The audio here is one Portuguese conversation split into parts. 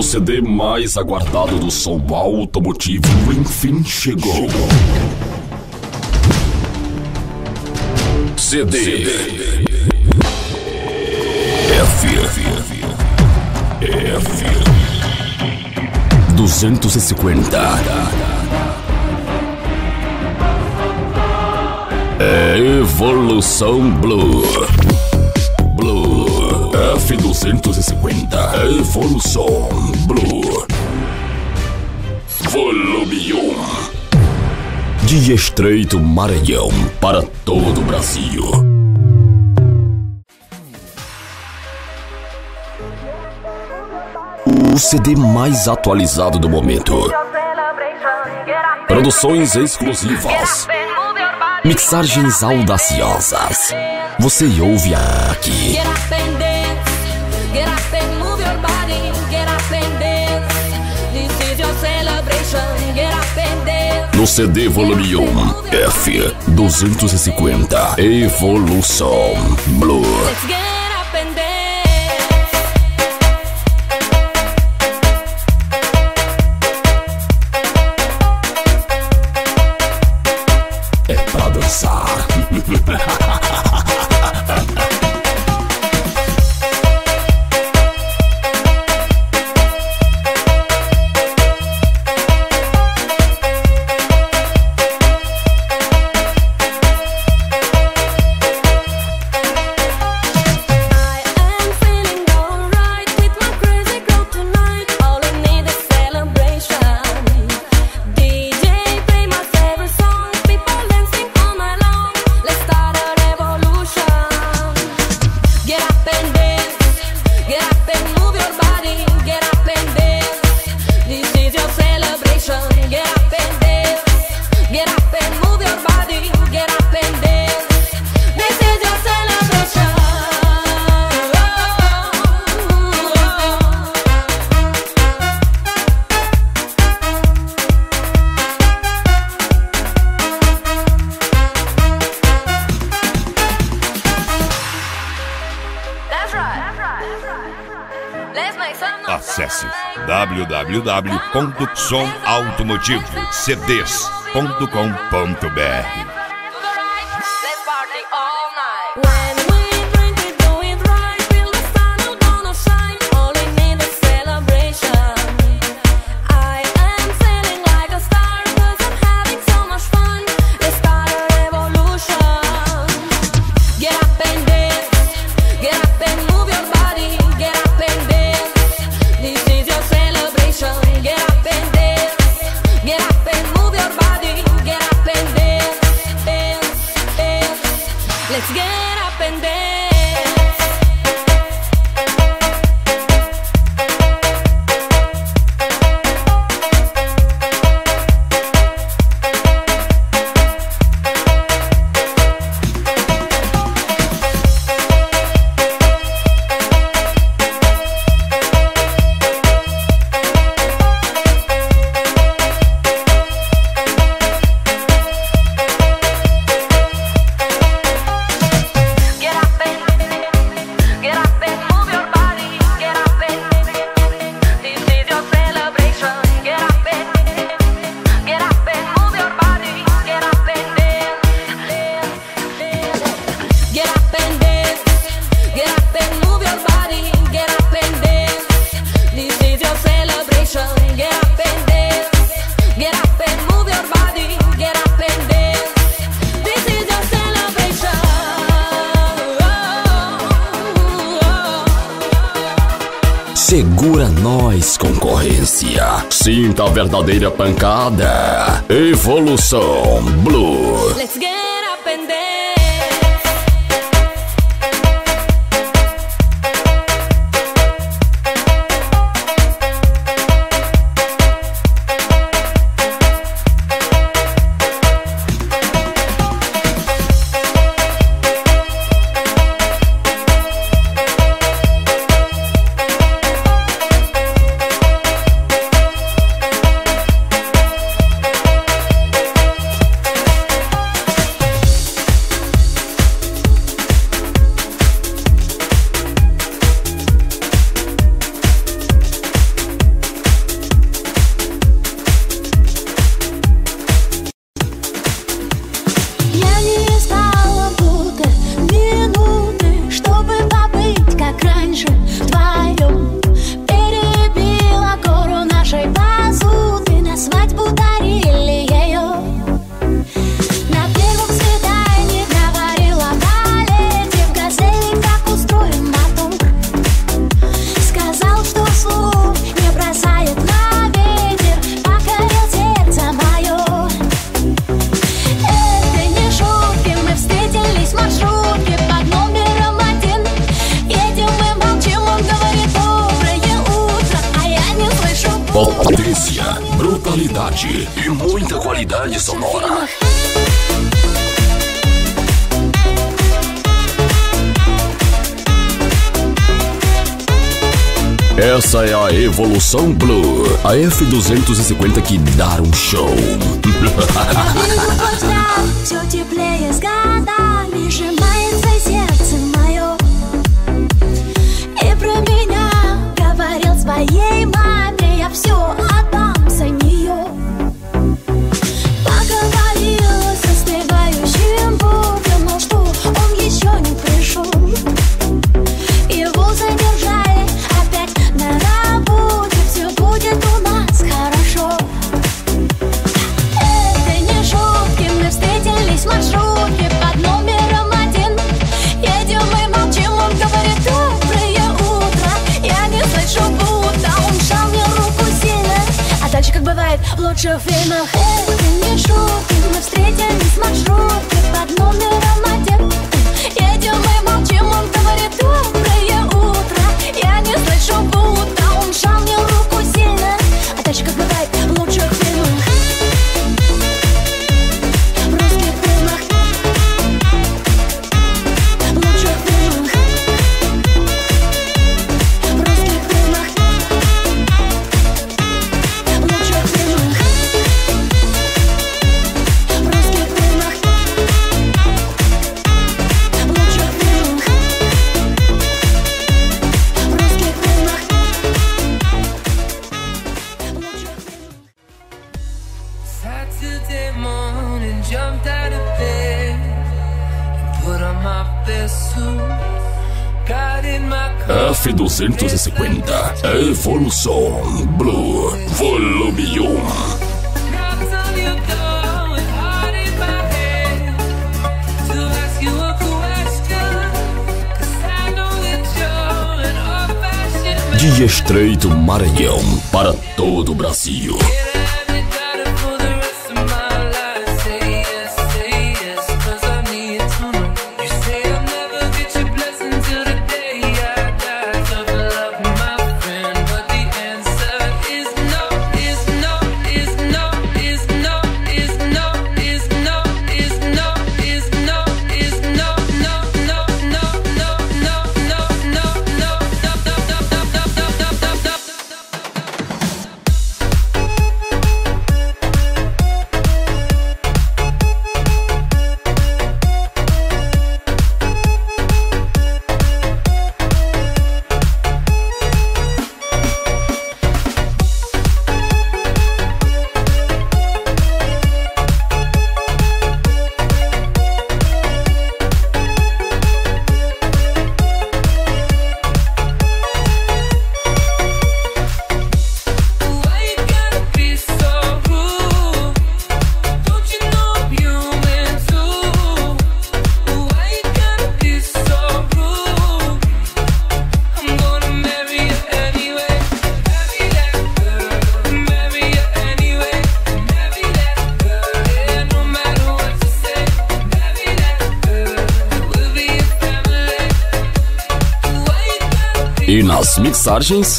O CD mais aguardado do som automotivo enfim chegou. CD. CD. F. F. F. 250. Evolução Blue. F250 Evolução Blue. Volume 1 De Estreito Maranhão para todo o Brasil. O CD mais atualizado do momento. Produções exclusivas. Mixagens audaciosas. Você ouve aqui. Get up and move your body, get up and dance. This is your celebration, get up and dance. No CD volume 1, F250, Evolução Blue. www.somautomotivocds.com.br nós, concorrência. Sinta a verdadeira pancada. Evolução Blue. Let's get up and dance. Evolução Blue, a F250 que dá um show. Amigo, me chamar. 250. Evolução Blue Volume 1. de Estreito Maranhão para todo o Brasil.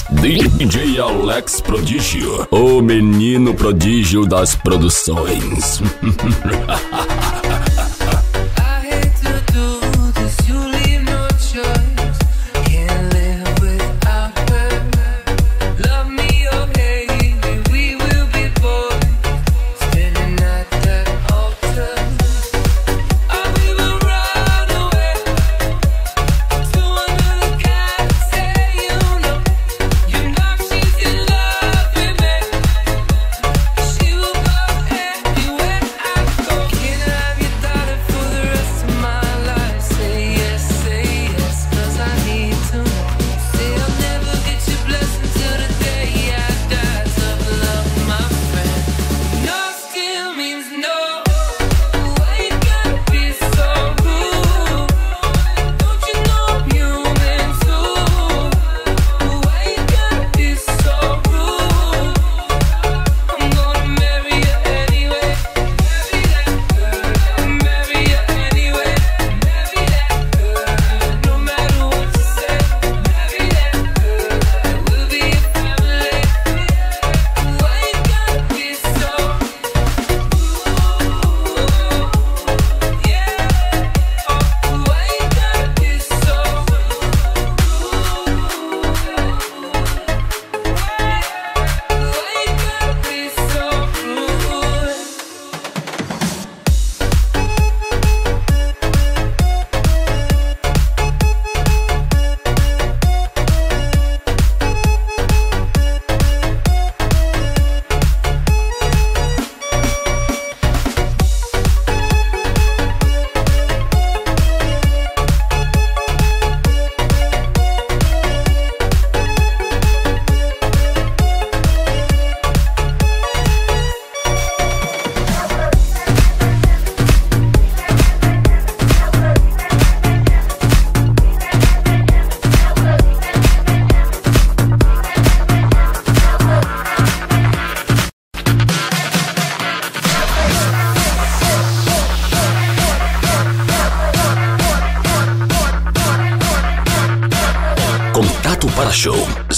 DJ Alex Prodígio, o menino prodígio das produções.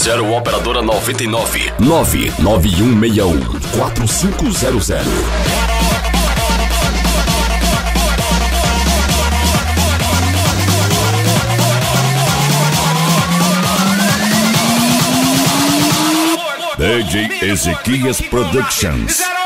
Show. 0 Operadora 99 99161 4500. DJ Ezequias Productions.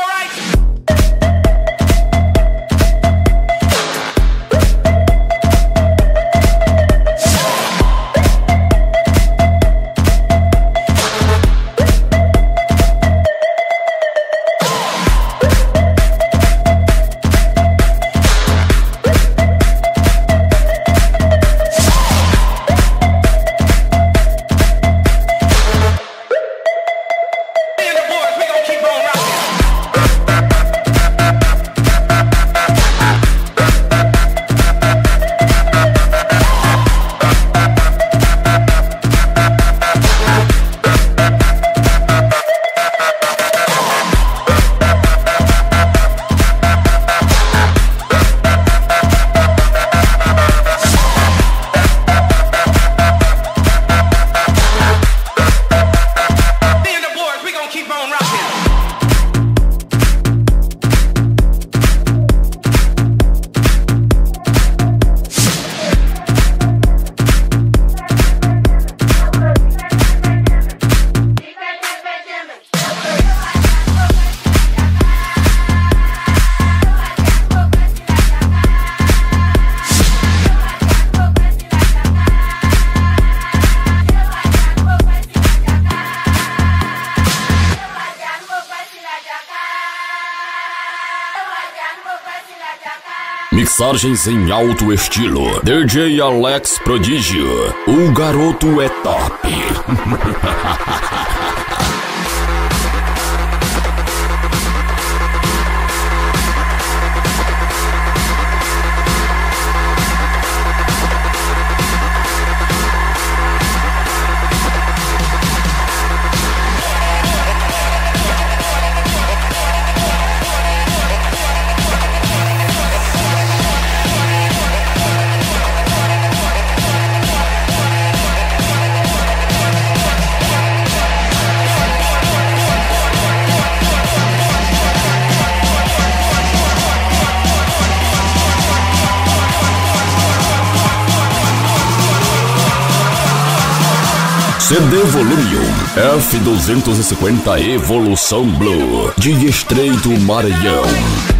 Mixagens em alto estilo. DJ Alex Prodígio. O garoto é top. CD Volume 1 F250 Evolução Blue de Estreito Maranhão.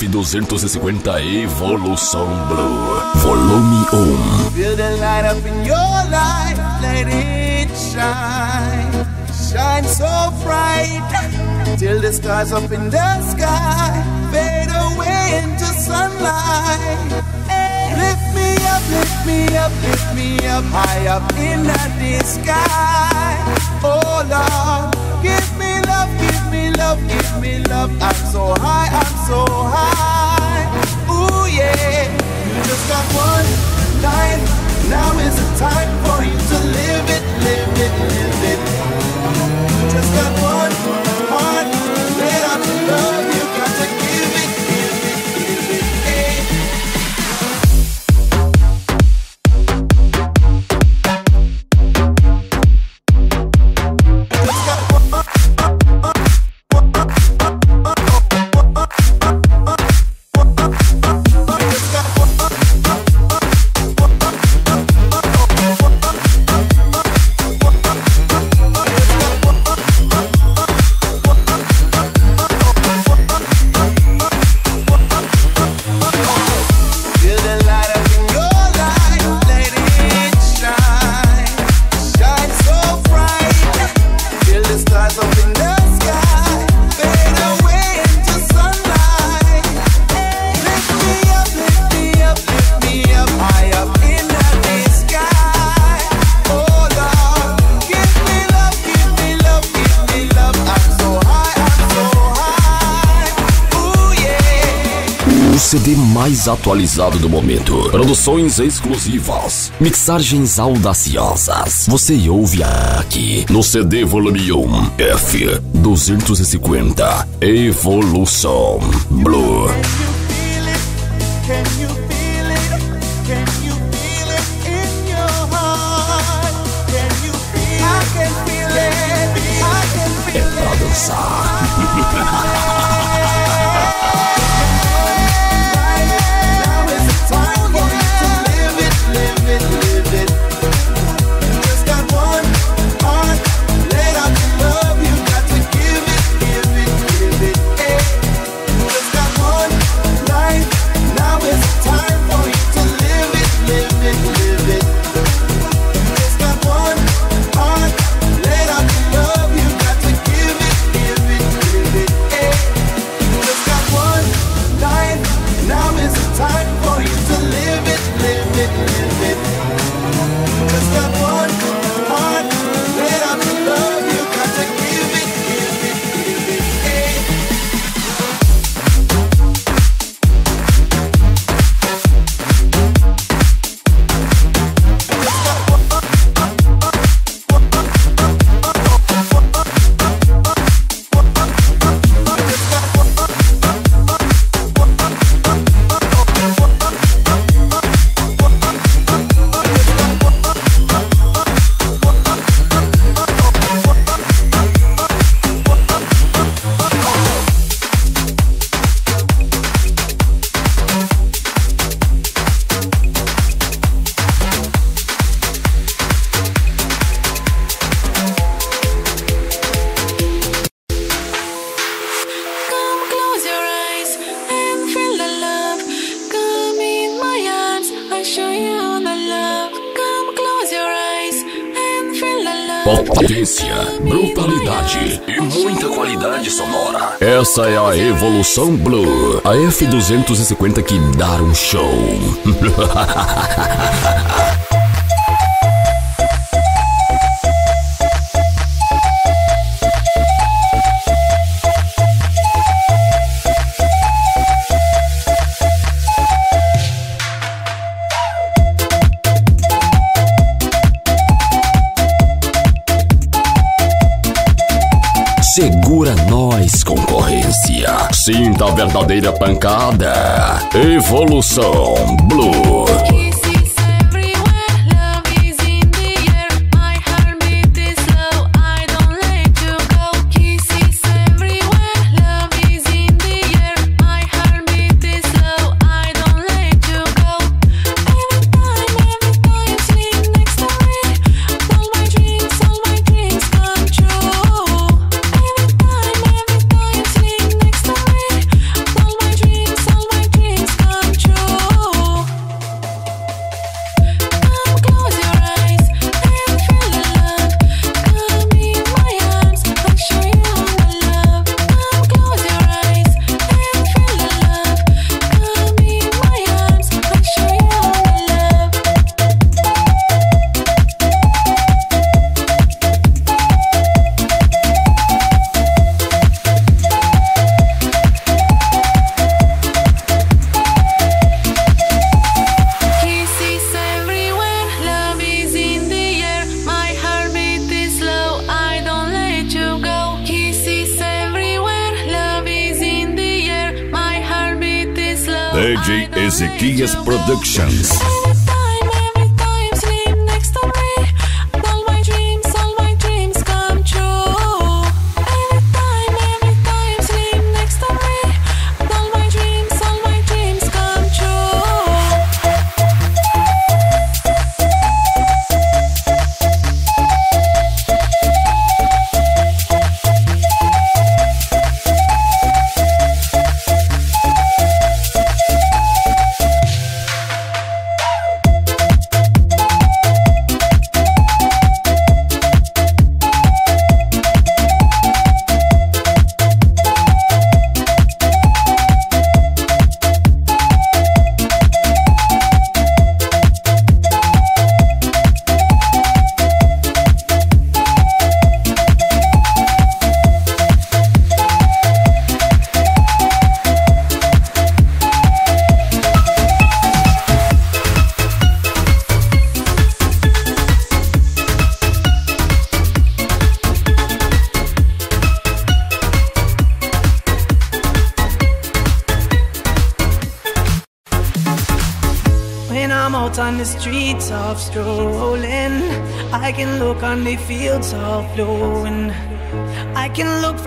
F250 Evolução Blue. Volume 1. Feel the light up in your life, let it shine. Shine so bright till the stars up in the sky fade away into sunlight. Lift me up, lift me up, lift me up high up in the sky. Oh Lord, give love, give me love. I'm so high, I'm so high. Ooh yeah. You just got one life. Now is the time for you to live it, live it, live it. You just got one. atualizado do momento. Produções exclusivas. Mixagens audaciosas. Você ouve aqui no CD Volume 1 F 250 Evolução Blue. Can É pra dançar. Essa é a Evolução Blue, a F250 que dá um show. Sinta a verdadeira pancada. Evolução Blue.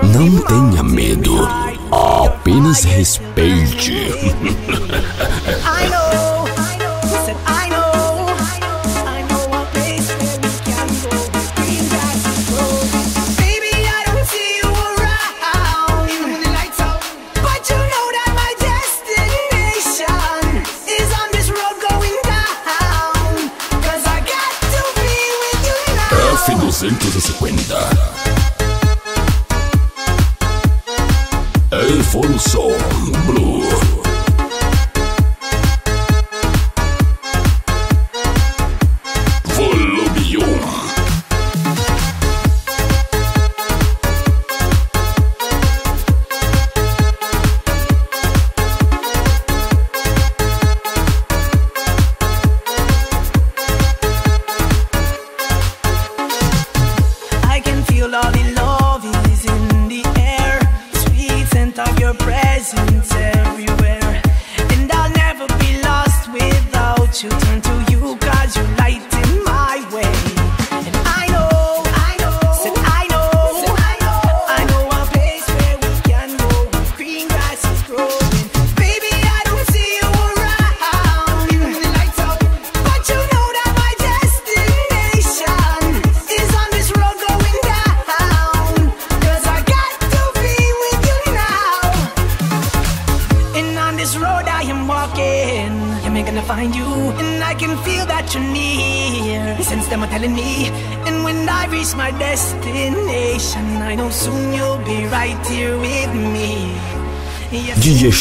Não tenha medo, apenas respeite.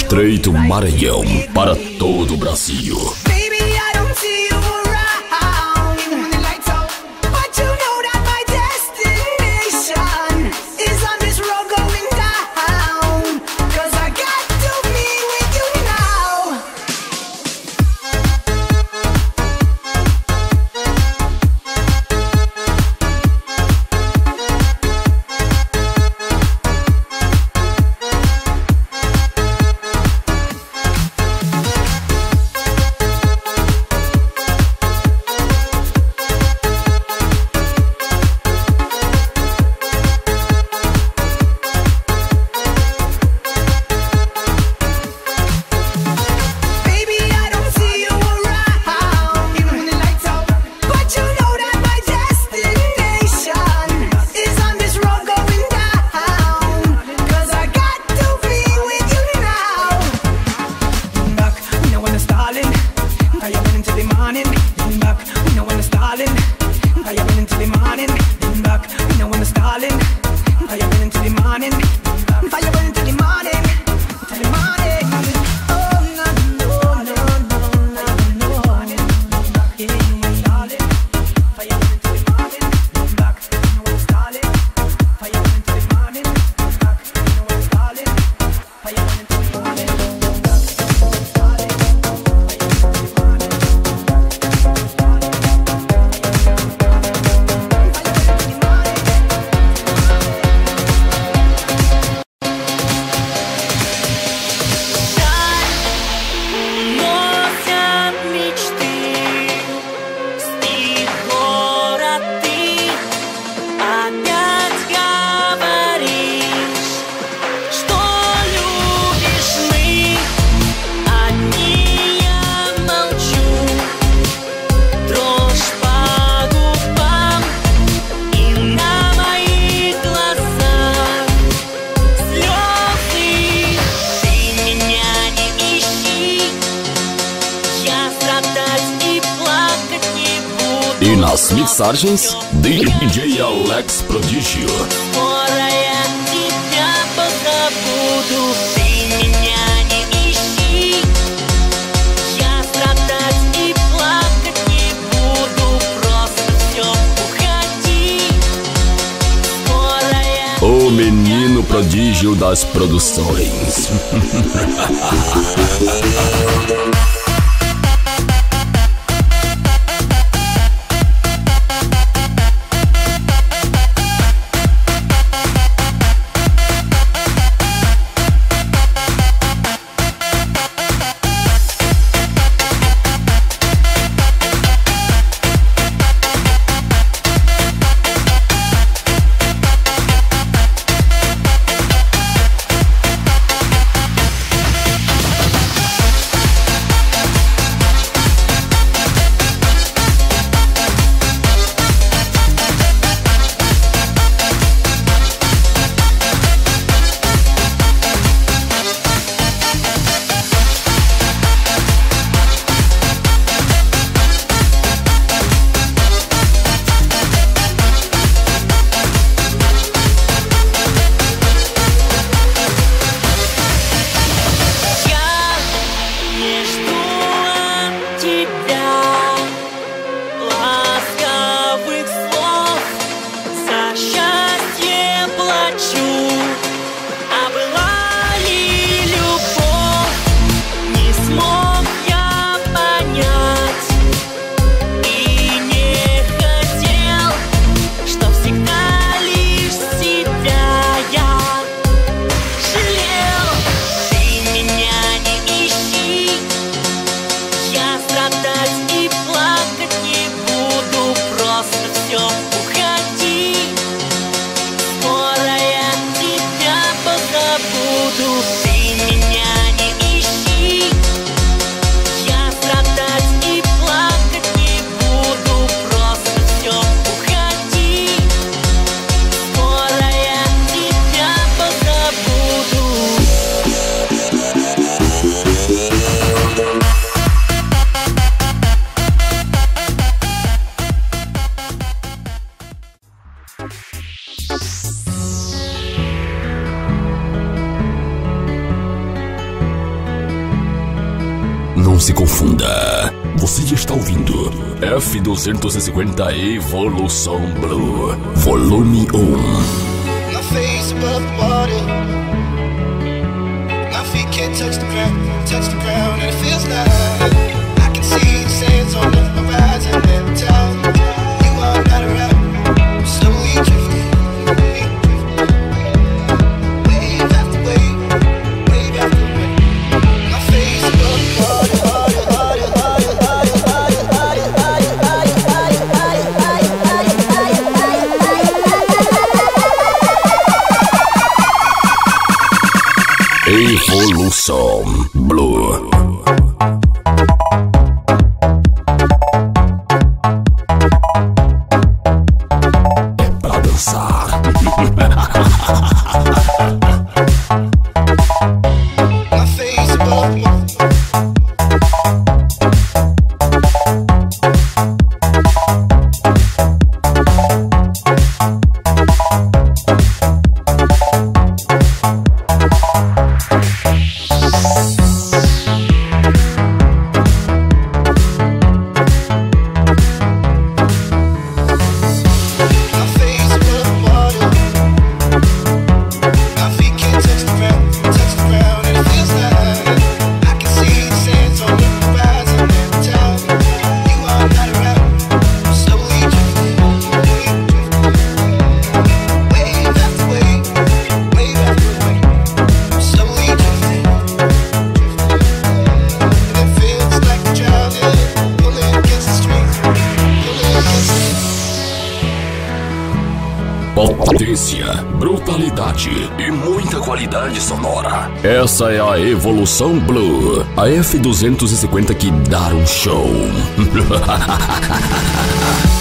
Estreito Maranhão para todo o Brasil. Margens, DJ Alex Prodigio. O menino prodígio das produções. 250 Evolução Blue, volume 1. My face above the water. My feet can't touch the ground, touch the ground, and it feels like I can see the sands on the Evolução Blue. violência, brutalidade e muita qualidade sonora. Essa é a Evolução Blue, a F250 que dá um show.